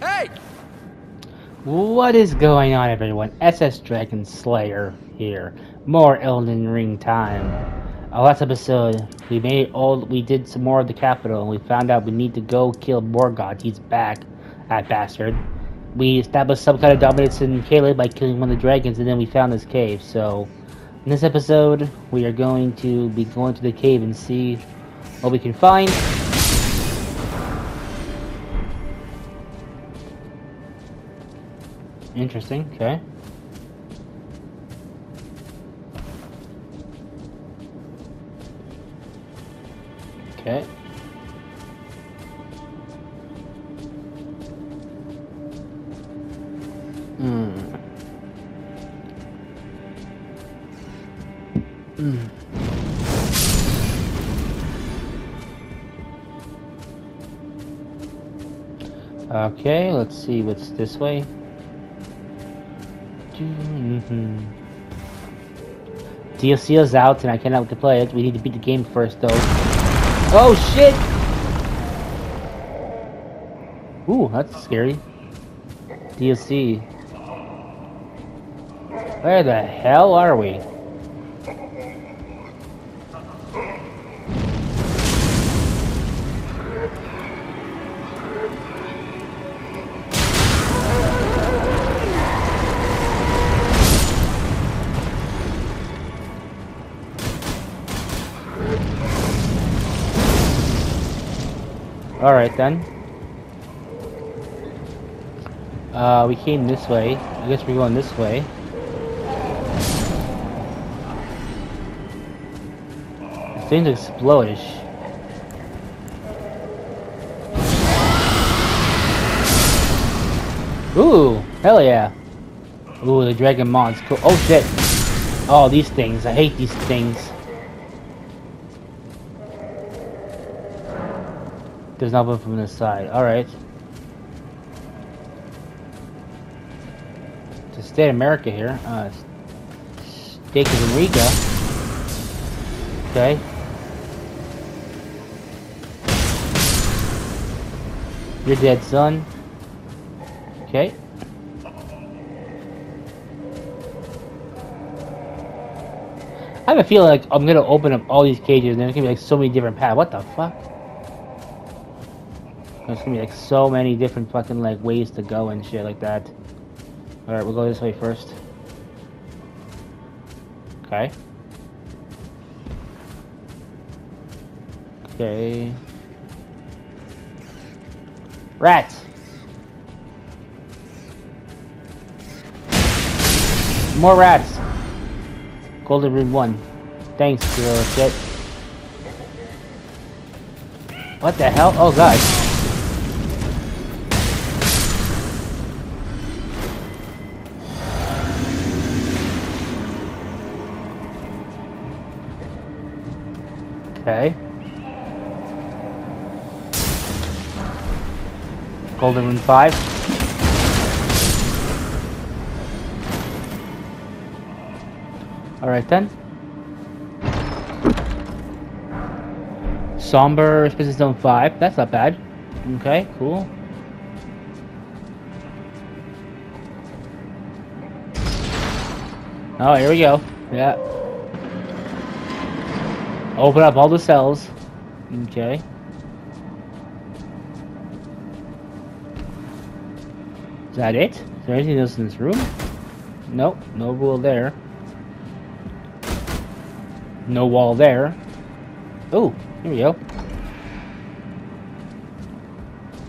Hey! What is going on, everyone? SS Dragon Slayer here. More Elden Ring time. Our last episode, we made all. We did some more of the capital, and we found out we need to go kill Morgott. He's back, that bastard. We established some kind of dominance in Caelid by killing one of the dragons, and then we found this cave. So, in this episode, we are going to be going to the cave and see what we can find. Interesting, okay. Okay. Hmm. Hmm. Okay, let's see what's this way. Mhm. DLC is out and I cannot to play it. We need to beat the game first though. Oh shit! Ooh, that's scary. DLC. Where the hell are we? Alright then. Uh, we came this way. I guess we're going this way. This thing's explodish. Ooh, hell yeah. Ooh, the Dragon Mon's cool. Oh shit. Oh, these things. I hate these things. There's nothing from this side. Alright. To state of America here. Uh, State of Enrica. Okay. You're dead, son. Okay. I have a feeling like I'm gonna open up all these cages and there's gonna be like so many different paths. What the fuck? There's gonna be like so many different fucking like ways to go and shit like that. Alright, we'll go this way first. Okay. Okay. Rats! More rats! Golden Room 1. Thanks, girl shit. What the hell? Oh god. Golden Room 5. Alright then. Somber Space Zone 5. That's not bad. Okay, cool. Oh, here we go. Yeah. Open up all the cells. Okay. That it? Is there anything else in this room? Nope, no rule there. No wall there. Oh, here we go.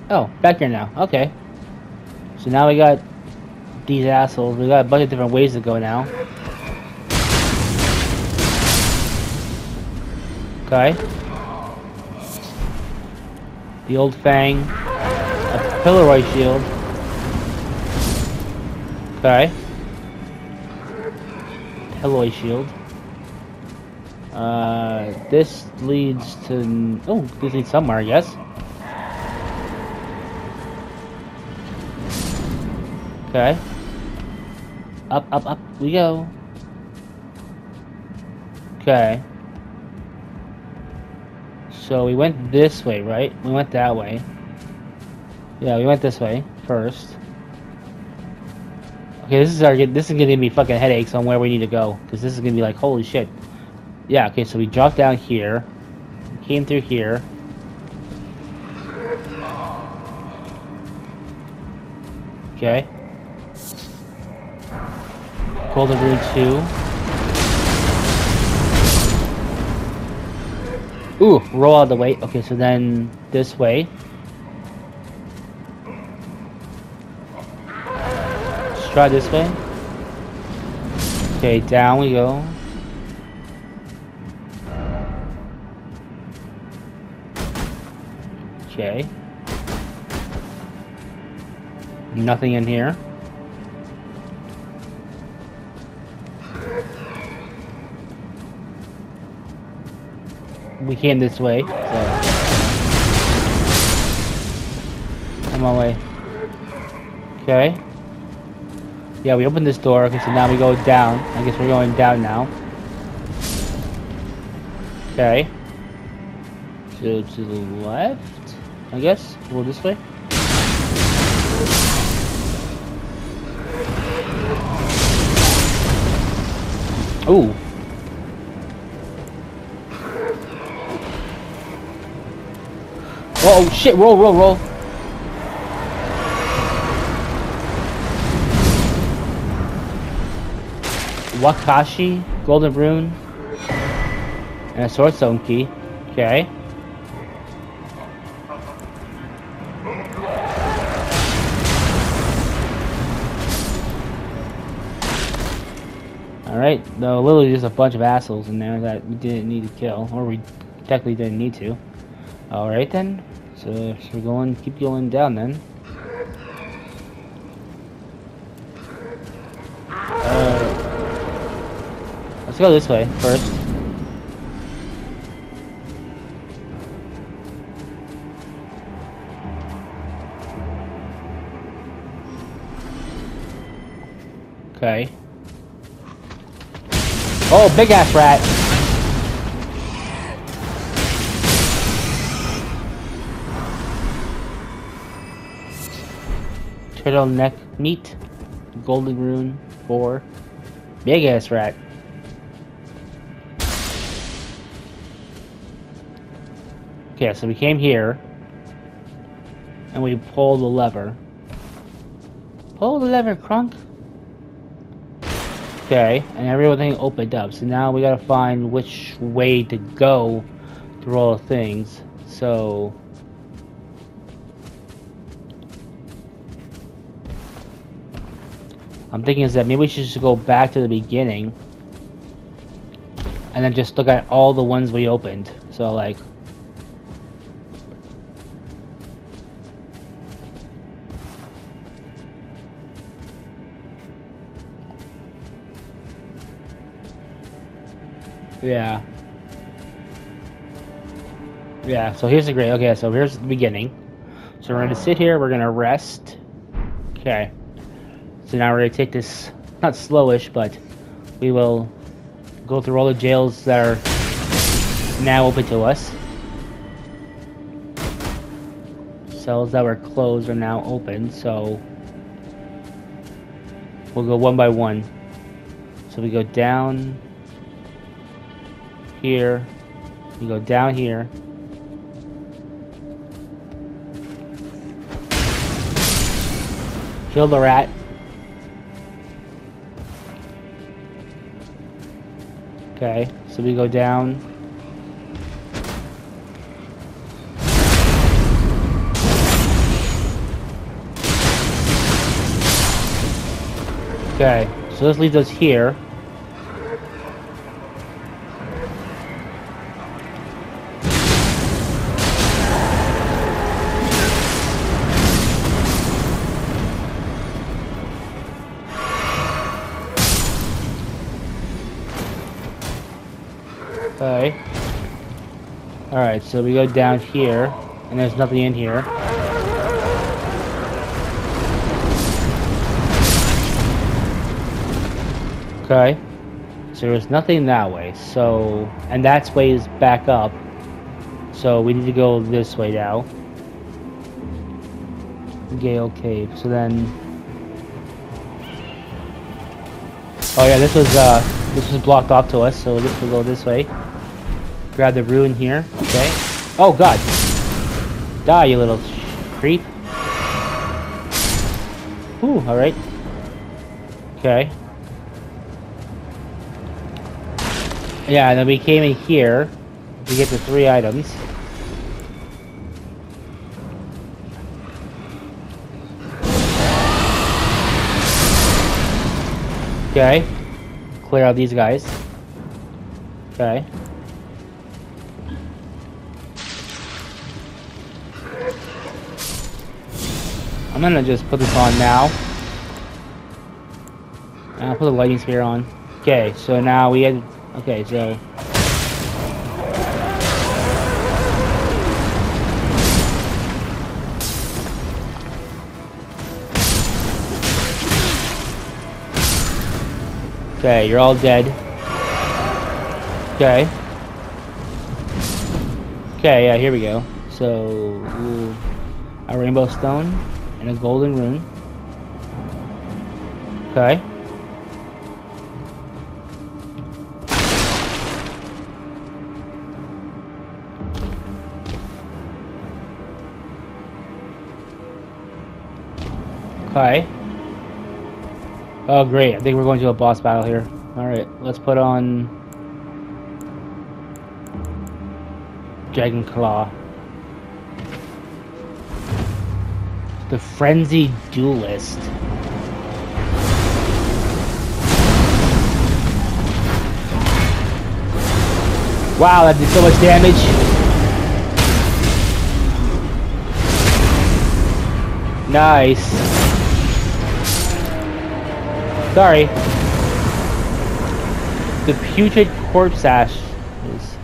Oh, back here now. Okay. So now we got these assholes. We got a bunch of different ways to go now. Okay. The old fang. A Pillory Shield. Okay. Pillory Shield. Uh, this leads to... Oh, this leads somewhere, I guess. Okay. Up, up, up we go. Okay. So we went this way, right? We went that way. Yeah, we went this way first. Okay, this is our this is gonna me fucking headaches on where we need to go because this is gonna be like holy shit. Yeah. Okay, so we dropped down here, came through here. Okay. Pull the Rune 2. Ooh, roll out of the way. Okay, so then this way. Try this way. Okay, down we go. Okay. Nothing in here. We came this way, so. On my way. Okay. Yeah, we opened this door. Okay, so now we go down. I guess we're going down now. Okay. So to the left, I guess. Go this way. Ooh. Oh shit, roll, roll, roll. Wakashi, Golden Rune, and a Sword Stone Key. Okay. Alright, though literally just a bunch of assholes in there that we didn't need to kill, or we technically didn't need to. Alright then, so, so we're going, keep going down then. Let's go this way first. Okay. Oh, big ass rat. Turtleneck meat. Golden rune. Four. Big ass rat. Okay, so we came here. And we pulled the lever. Pull the lever, Crunk. Okay, and everything opened up. So now we gotta find which way to go through all the things. So... I'm thinking is that maybe we should just go back to the beginning. And then just look at all the ones we opened. So like... Yeah. Yeah, so here's the great. Okay, so here's the beginning. So we're gonna sit here, we're gonna rest. Okay. So now we're gonna take this, not slowish, but we will go through all the jails that are now open to us. Cells that were closed are now open, so we'll go one by one. So we go down here. You go down here. Kill the rat. Okay, so we go down. Okay, so this leads us here. So we go down here, and there's nothing in here. Okay. So there's nothing that way, so... And that's ways back up. So we need to go this way now. Gaol Cave. So then... Oh yeah, this was, uh, this was blocked off to us, so this will go this way. Grab the rune here, okay. Oh god! Die, you little creep. Ooh, alright. Okay. Yeah, and then we came in here to get the three items. Okay. Clear out these guys. Okay. I'm gonna just put this on now. And I'll put the lightning spear on. Okay, so now we had... Okay, so... Okay, you're all dead. Okay. Okay, yeah, here we go. So, ooh, a rainbow stone and a golden rune. Okay. Okay. Oh great, I think we're going to a boss battle here. Alright, let's put on... Dragon Claw. The Frenzied Duelist. Wow, that did so much damage. Nice. Sorry. The putrid corpse ash is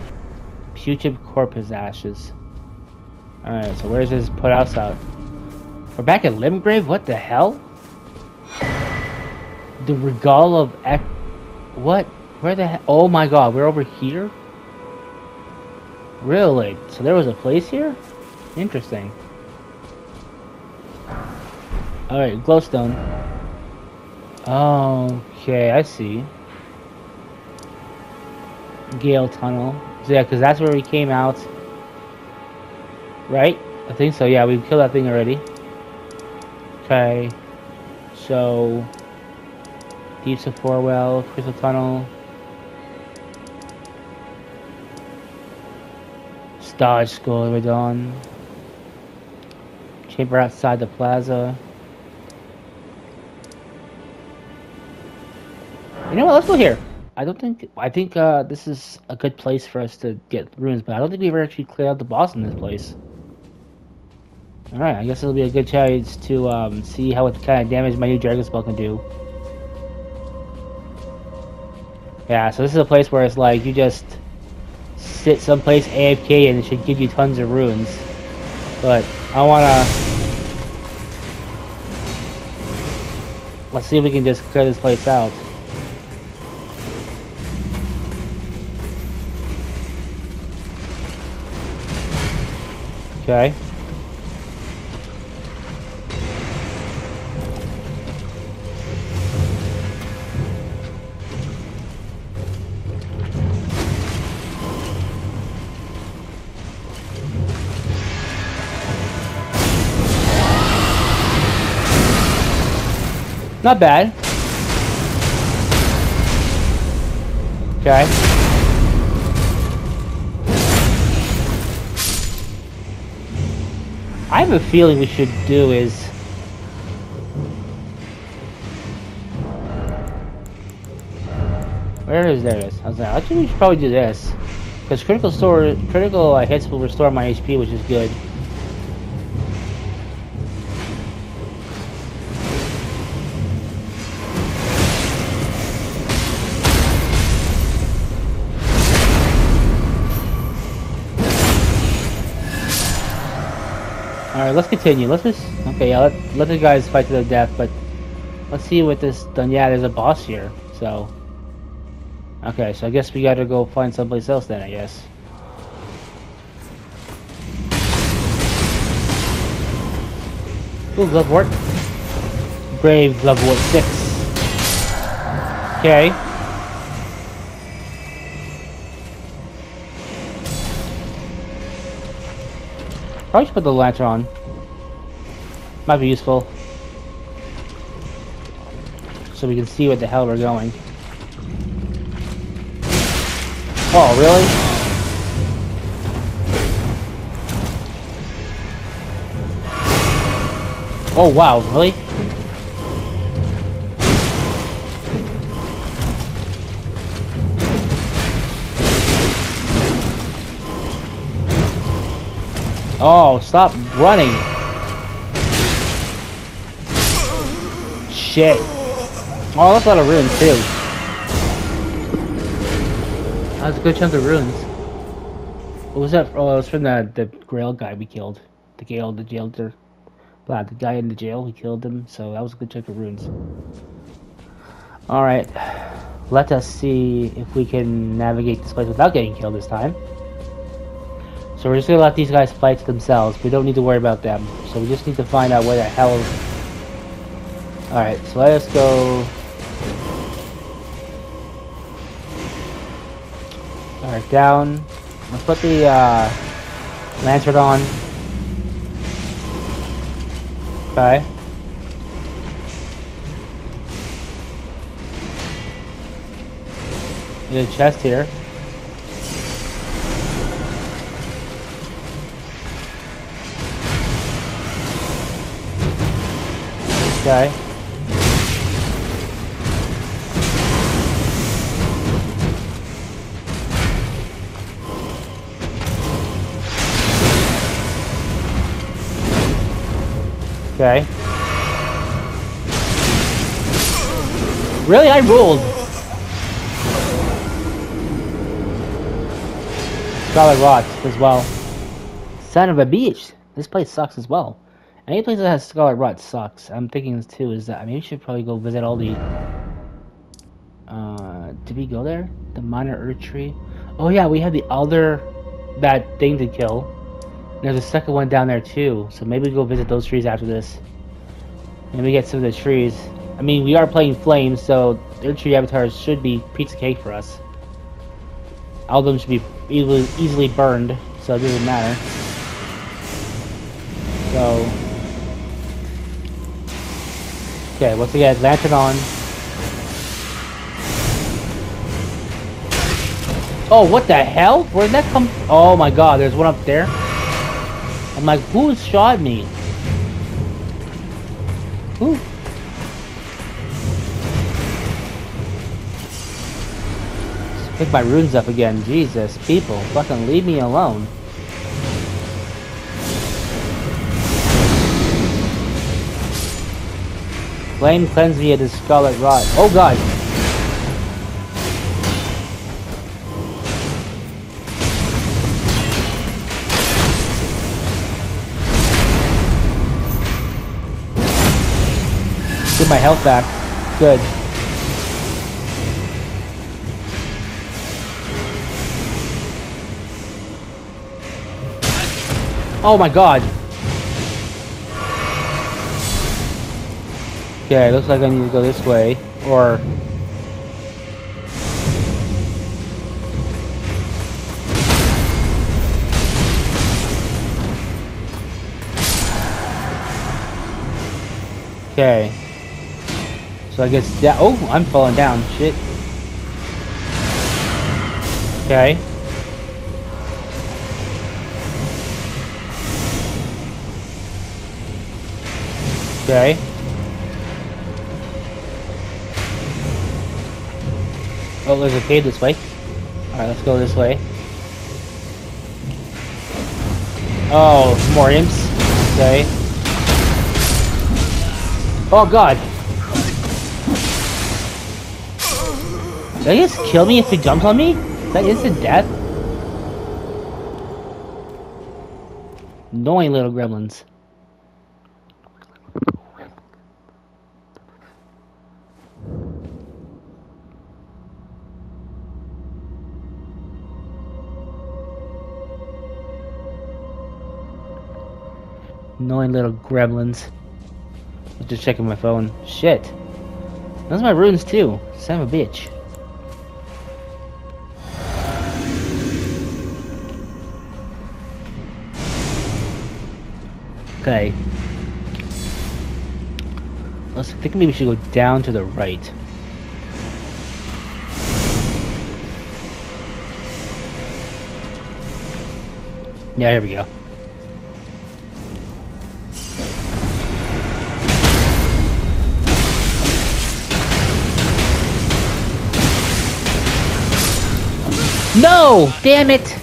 putrid corpse ashes. Alright, so where's this put outside? We're back at Limgrave? What the hell? The Regal of Ek what? Where the hell? Oh my god, we're over here? Really? So there was a place here? Interesting. Alright, glowstone. Okay, I see. Gael Tunnel. So yeah, because that's where we came out. Right? I think so, yeah, we killed that thing already. Okay. So... Deep Siofra Well, Crystal Tunnel. Starscourge Radahn. Chamber outside the plaza. You know what? Let's go here. I don't think. I think uh, this is a good place for us to get runes, but I don't think we've ever actually cleared out the boss in this place. All right, I guess it'll be a good chance to um, see how what kind of damage my new dragon spell can do. Yeah, so this is a place where it's like you just sit someplace AFK and it should give you tons of runes. But I wanna let's see if we can just clear this place out. Okay. Not bad. Okay. I have a feeling we should do is... Where is there? Is? I was like, I think we should probably do this. Because critical store, critical uh, hits will restore my HP, which is good. Alright, let's continue. Let's just... Okay, yeah, let, let the guys fight to the death, but... Let's see what this done. Yeah, there's a boss here, so... Okay, so I guess we gotta go find someplace else then, I guess. Ooh, Glovewort. Grave Glovewort 6. Okay. Probably should put the lantern on. Might be useful. So we can see what the hell we're going. Oh, really? Oh wow, really? Oh, stop running. Shit. Oh, that's a lot of runes too. That's a good chunk of runes. What was that? Oh, it was from the, the Grail guy we killed. The Gale, the jailer. Wow, the guy in the jail, we killed him, so that was a good chunk of runes. Alright, let us see if we can navigate this place without getting killed this time. So we're just gonna let these guys fight themselves. We don't need to worry about them. So we just need to find out where the hell... Alright, so let us go... Alright, down. Let's put the uh, lantern on. Okay. There's a chest here. Okay. Okay. Really? I ruled. Scarlet Rot as well. Son of a bitch. This place sucks as well. Any place that has Scarlet Rot sucks. I'm thinking too is that I mean we should probably go visit all the uh did we go there? The minor earth tree? Oh yeah, we have the other that thing to kill. There's a second one down there too, so maybe we go visit those trees after this. Maybe get some of the trees. I mean, we are playing Flames, so their tree avatars should be pizza cake for us. All of them should be easily, easily burned, so it doesn't matter. So... Okay, once again, lantern on. Oh, what the hell? Where did that come? Oh my god, there's one up there. I'm like, who shot me? Who? Pick my runes up again. Jesus, people, fucking leave me alone. Flame cleanse me of the scarlet rot. Oh god, Get my health back. Good. Oh my god. Okay, looks like I need to go this way. Or... Okay. So I guess that- oh, I'm falling down, shit. Okay. Okay. Oh, there's a cave this way. Alright, let's go this way. Oh, more imps. Okay. Oh god! Did he just kill me if he jumps on me? Is that instant death? Annoying little gremlins. Annoying little gremlins. I'm Just checking my phone. Shit. Those are my runes too. Son of a bitch. Okay. Let's think maybe we should go down to the right. Yeah, here we go. No! Damn it!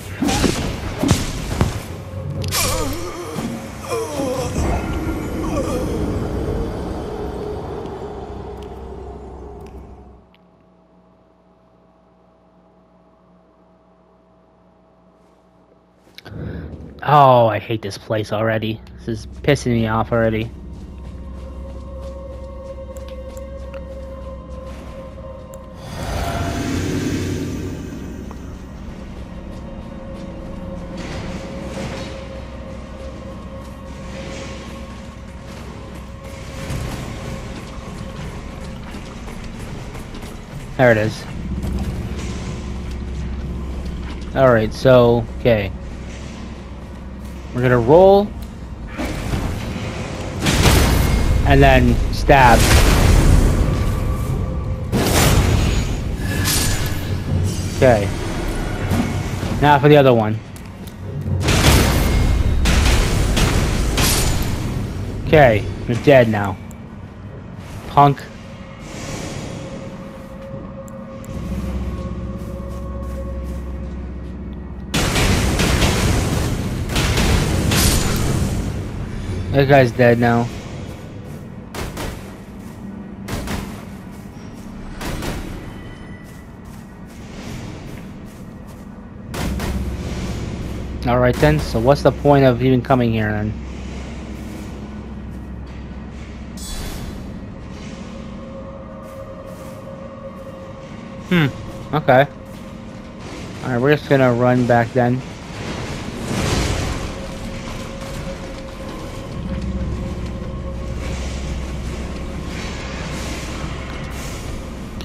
Oh, I hate this place already. This is pissing me off already. There it is. Alright, so, okay. We're gonna roll. And then stab. Okay. Now for the other one. Okay, you're dead now. Punk. That guy's dead now. Alright then, so what's the point of even coming here then? Hmm, okay. Alright, we're just gonna run back then.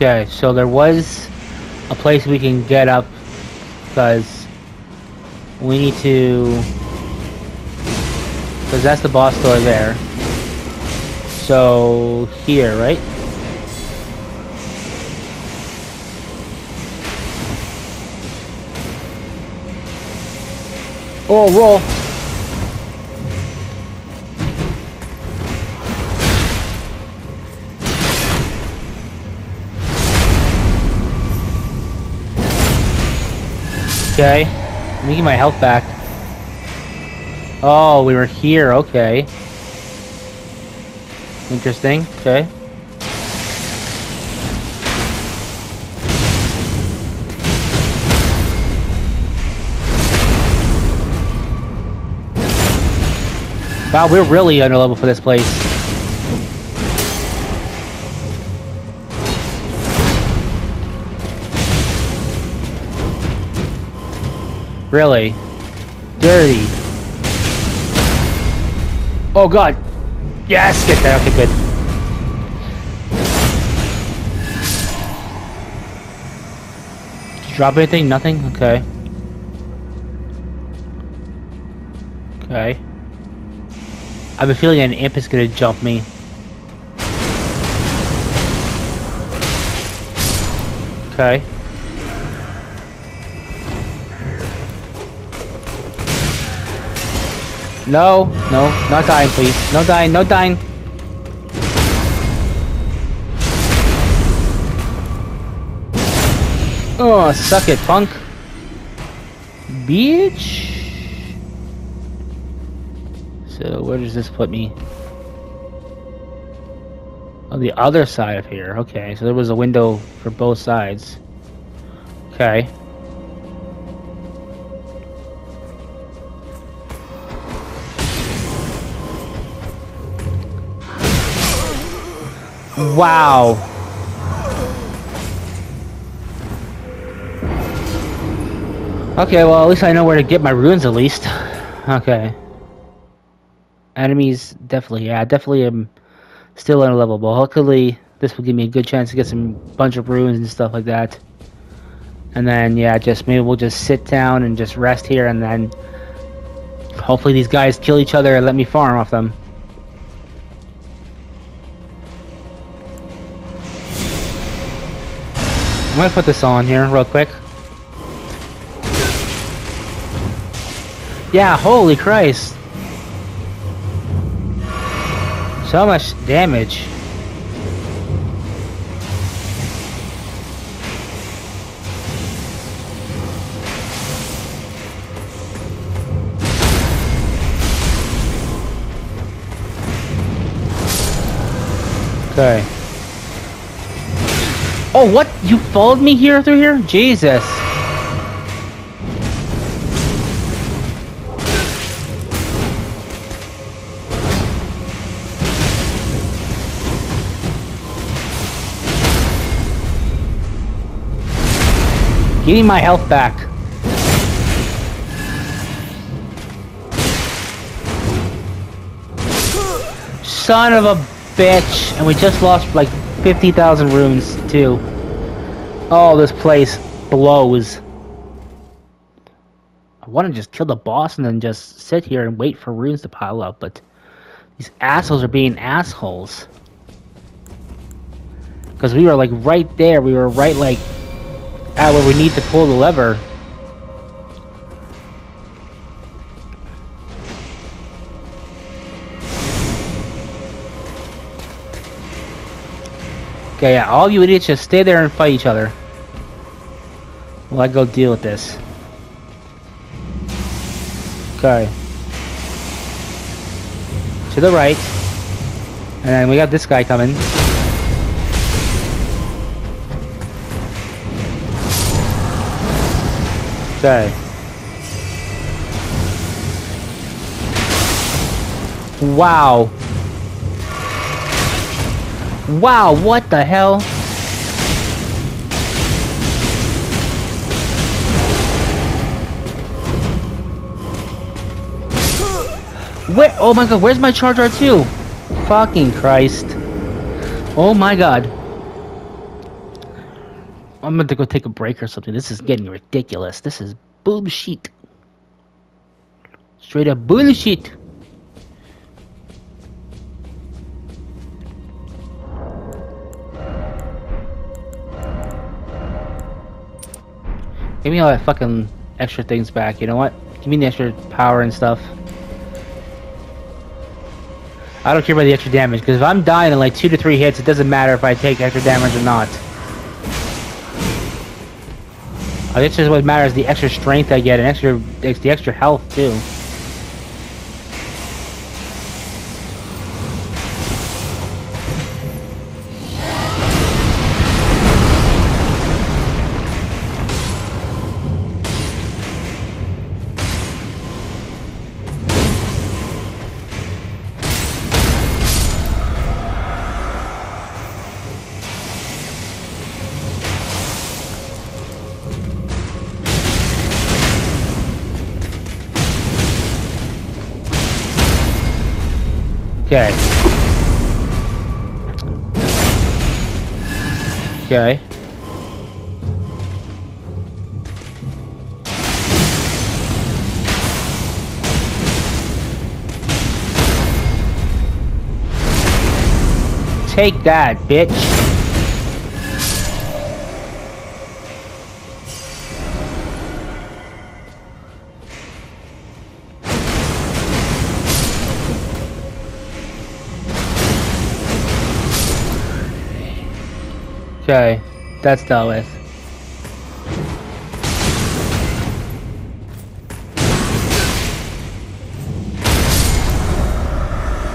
Okay, so there was a place we can get up because we need to because that's the boss door there. So here, right? Oh, roll. Okay. Let me get my health back. Oh, we were here. Okay. Interesting. Okay. Wow, we're really under level for this place. Really? Dirty. Oh god. Yes, get that. Okay, good. Drop anything? Nothing? Okay. Okay. I have a feeling an imp is gonna jump me. Okay. No, no, not dying, please. No dying, no dying. Oh, suck it, punk. Bitch. So, where does this put me? On the other side of here. Okay, so there was a window for both sides. Okay. Wow. Okay, well, at least I know where to get my runes, at least. Okay. Enemies, definitely, yeah, definitely am Still unlevable. Luckily, this will give me a good chance to get some bunch of ruins and stuff like that. And then, yeah, just maybe we'll just sit down and just rest here and then hopefully these guys kill each other and let me farm off them. Gonna put this on here real quick. Yeah, holy Christ. So much damage. Okay. Oh, what? You followed me here through here? Jesus. Me my health back. Son of a bitch. And we just lost like 50,000 runes too. Oh, this place blows. I want to just kill the boss and then just sit here and wait for runes to pile up, but these assholes are being assholes. Because we were like right there, we were right like at where we need to pull the lever. Okay, yeah, all you idiots just stay there and fight each other. While I go deal with this. Okay. To the right. And then we got this guy coming. Okay. Wow. Wow, what the hell? Where? Oh my god, where's my Charger R2? Fucking Christ. Oh my god. I'm gonna go take a break or something. This is getting ridiculous. This is bullshit. Straight up bullshit. Give me all that fucking extra things back, you know what? Give me the extra power and stuff. I don't care about the extra damage, because if I'm dying in like two to three hits, it doesn't matter if I take extra damage or not. I guess just what matters the extra strength I get and extra it's the extra health too. Take that, bitch. Okay, that's with.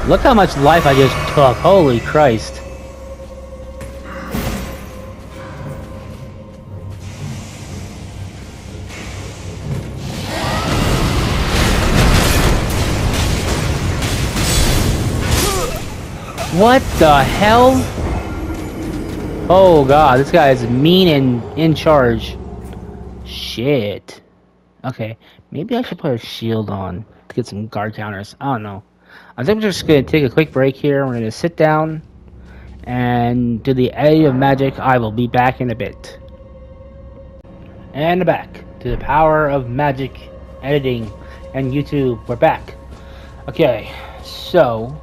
Look how much life I just took, holy Christ. What the hell? Oh god, this guy is mean and in charge. Shit. Okay, maybe I should put a shield on to get some guard counters. I don't know. I think we're just going to take a quick break here. We're going to sit down and do the A of magic. I will be back in a bit. And back to the power of magic editing and YouTube. We're back. Okay, so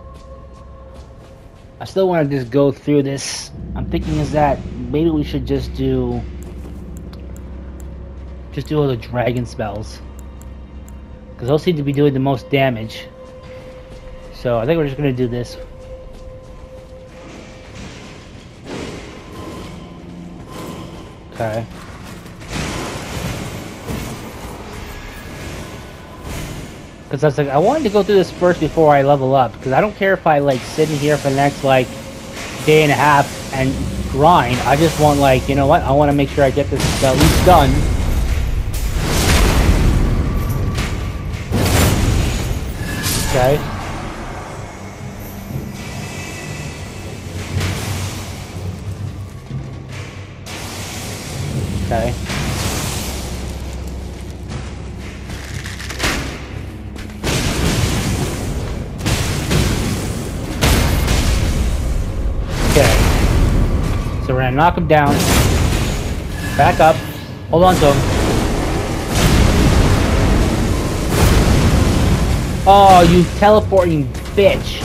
I still want to just go through this. I'm thinking is that maybe we should just do just do all the dragon spells because those seem to be doing the most damage. So I think we're just gonna do this. Okay. Because I was like, I wanted to go through this first before I level up. Because I don't care if I, like, sit in here for the next, like, day and a half and grind. I just want, like, you know what? I want to make sure I get this at least done. Okay. Okay. Gonna knock him down. Back up. Hold on to him. Oh, you teleporting bitch.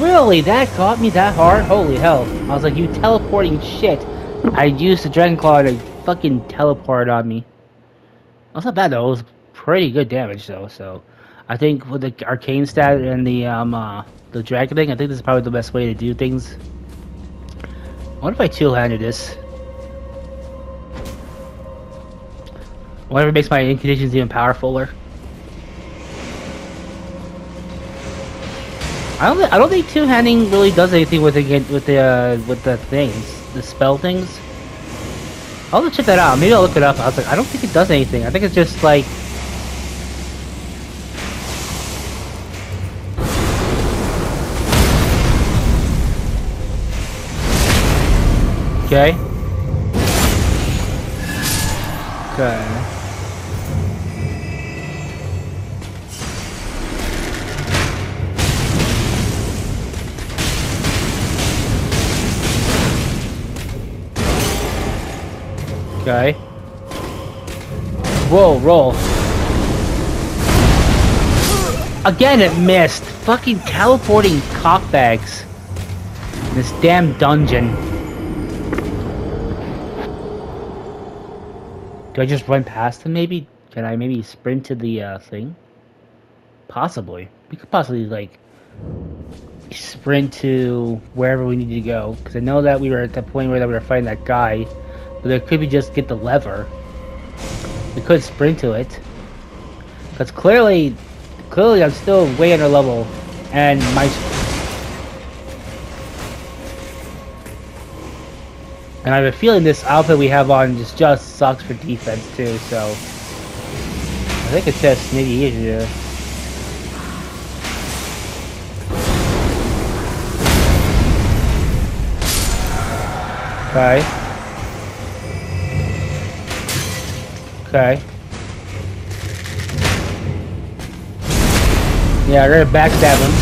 Really? That got me that hard? Holy hell. I was like, you teleporting shit. I used the Dragon Claw to fucking teleport on me. That's not bad though. It was pretty good damage though, so... I think with the arcane stat and the um uh, the dragon thing, I think this is probably the best way to do things. What if I two-handed this? Whatever makes my incantations even powerfuler. I don't. I don't think two-handing really does anything with the with the uh, with the things, the spell things. I'll have to check that out. Maybe I'll look it up. I was like, I don't think it does anything. I think it's just like Okay. Okay. Okay. Whoa, roll. Again, it missed. Fucking teleporting cockbags. This damn dungeon. Do I just run past him maybe? Can I maybe sprint to the uh, thing? Possibly. We could possibly like sprint to wherever we need to go. Because I know that we were at the point where that we were fighting that guy. But there could be just get the lever. We could sprint to it. Because clearly, clearly I'm still way under level. And my And I have a feeling this outfit we have on just just sucks for defense too, so I think it's just maybe easier. Okay. Okay. Yeah, backstab him.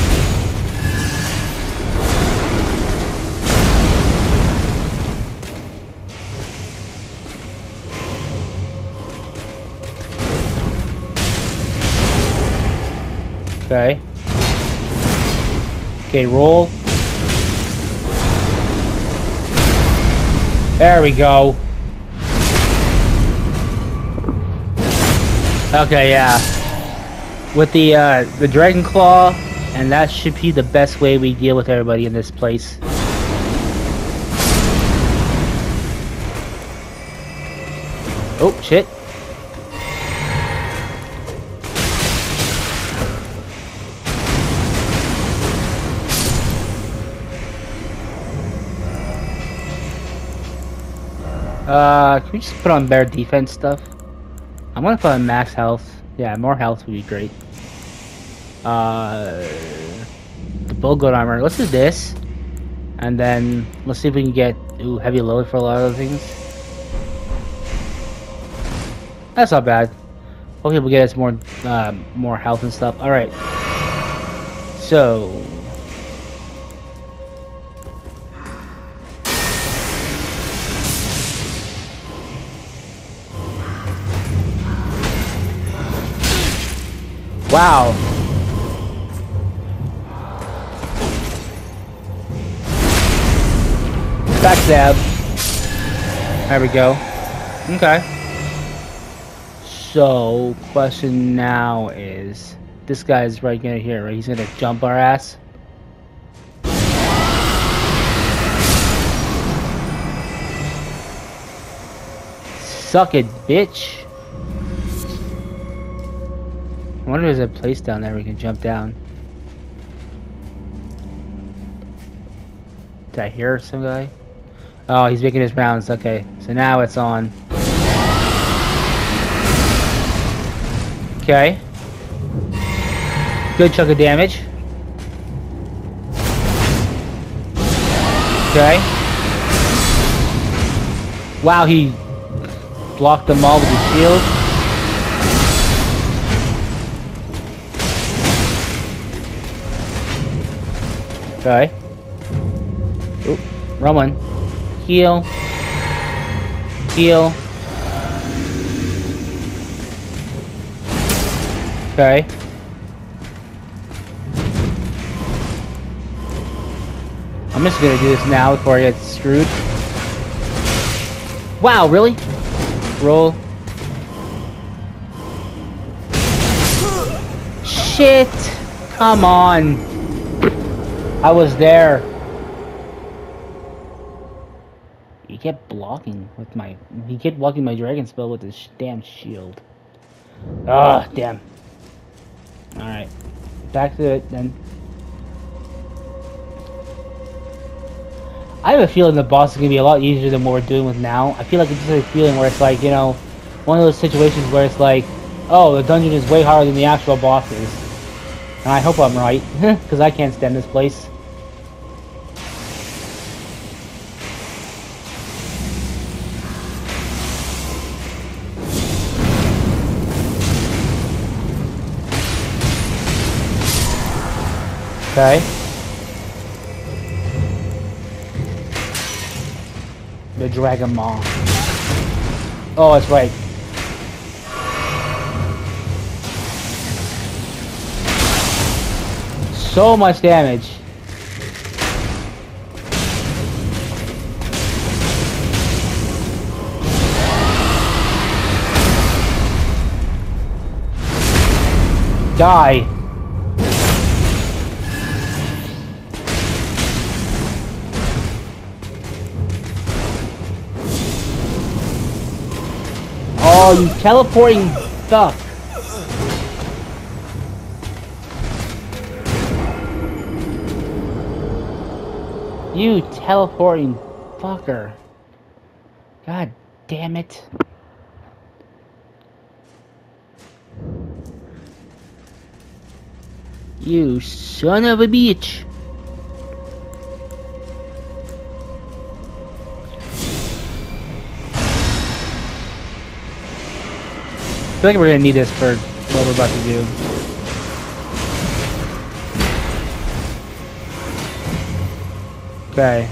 Okay. Okay, roll. There we go. Okay, yeah. With the uh, the Dragon Claw, and that should be the best way we deal with everybody in this place. Oh, shit. Uh, can we just put on bear defense stuff? I'm gonna put max health. Yeah, more health would be great. Uh, the bull goat armor. Let's do this. And then let's see if we can get ooh, heavy load for a lot of things. That's not bad. Hopefully we'll get us more uh, more health and stuff. Alright. So Wow. Backstab. There we go. Okay. So, question now is, this guy's right here, right? He's gonna jump our ass. Suck it, bitch. I wonder if there's a place down there we can jump down. Did I hear some guy? Oh, he's making his rounds. Okay, so now it's on. Okay. Good chunk of damage. Okay. Wow, he blocked them all with his shield. Okay. Oop, wrong one. Heal. Heal. Okay. I'm just gonna do this now before I get screwed. Wow, really? Roll. Shit! Come on! I was there. He kept blocking with my... He kept blocking my dragon spell with his damn shield. Ah, damn. Alright. Back to it then. I have a feeling the boss is going to be a lot easier than what we're doing with now. I feel like it's just a feeling where it's like, you know, one of those situations where it's like, oh, the dungeon is way harder than the actual bosses. And I hope I'm right, because I can't stand this place. Okay. The Dragon Maw. Oh, that's right. So much damage. Die. Oh, you teleporting stuff. You teleporting fucker. God damn it. You son of a bitch. Feel like we're gonna need this for what we're about to do. Okay.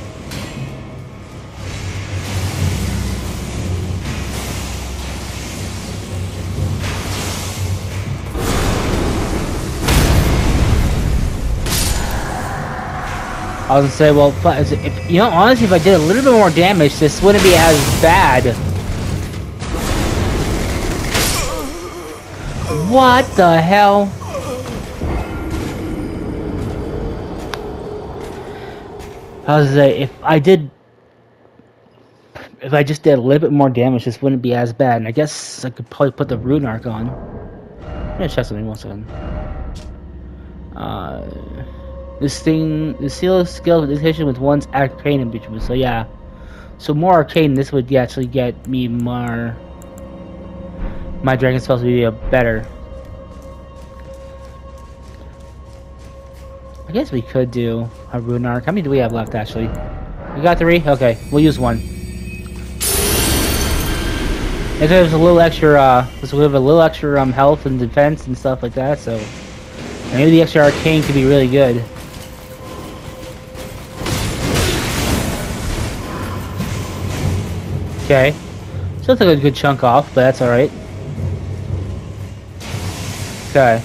I was gonna say, well, if, you know, honestly, if I did a little bit more damage, this wouldn't be as bad. What the hell? I was say, if I did, if I just did a little bit more damage, this wouldn't be as bad. And I guess I could probably put the rune arc on. I'm gonna check something one second. Uh, this thing, the seal of skill of addition with one's arcane ambition. So yeah, so more arcane. This would actually get me more. My dragon spells would be a better. I guess we could do a rune arc. How many do we have left, actually? We got three? Okay, we'll use one. If there's a little extra, uh, so we have a little extra um, health and defense and stuff like that, so maybe the extra arcane could be really good. Okay, still took a good chunk off, but that's all Okay.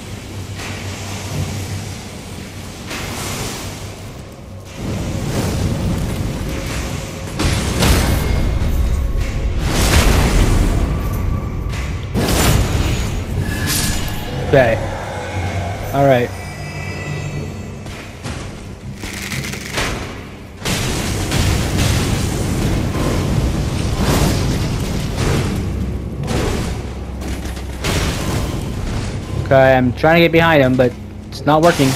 Okay. Alright. Okay, I'm trying to get behind him, but it's not working.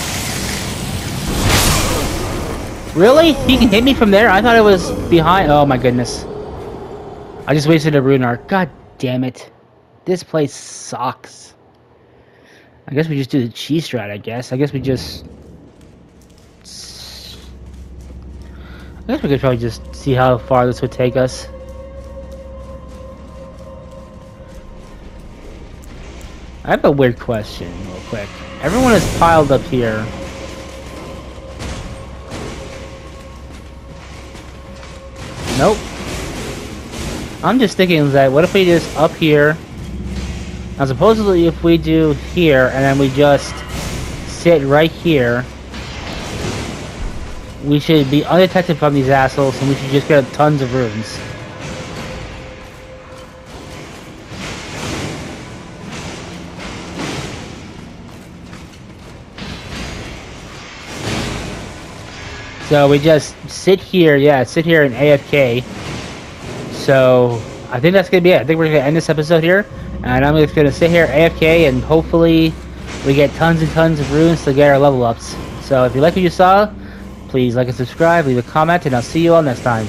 Really? He can hit me from there? I thought it was behind. Oh my goodness. I just wasted a rune arc. God damn it. This place sucks. I guess we just do the cheese strat, I guess. I guess we just... I guess we could probably just see how far this would take us. I have a weird question, real quick. Everyone is piled up here. Nope. I'm just thinking that, what if we just up here now supposedly if we do here, and then we just sit right here, we should be undetected from these assholes, and we should just get tons of runes. So we just sit here, yeah, sit here in AFK. So I think that's gonna be it. I think we're gonna end this episode here. And I'm just gonna sit here AFK and hopefully we get tons and tons of runes to get our level ups. So if you like what you saw, please like and subscribe, leave a comment, and I'll see you all next time.